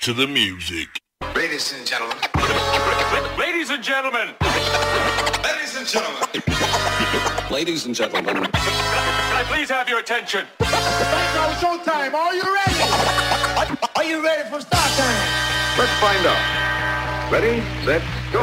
to the music. Ladies and gentlemen. Ladies and gentlemen. Ladies and gentlemen. Ladies and gentlemen. Can I please have your attention? Now showtime. Are you ready? Are you ready for start time? Let's find out. Ready, Let's go,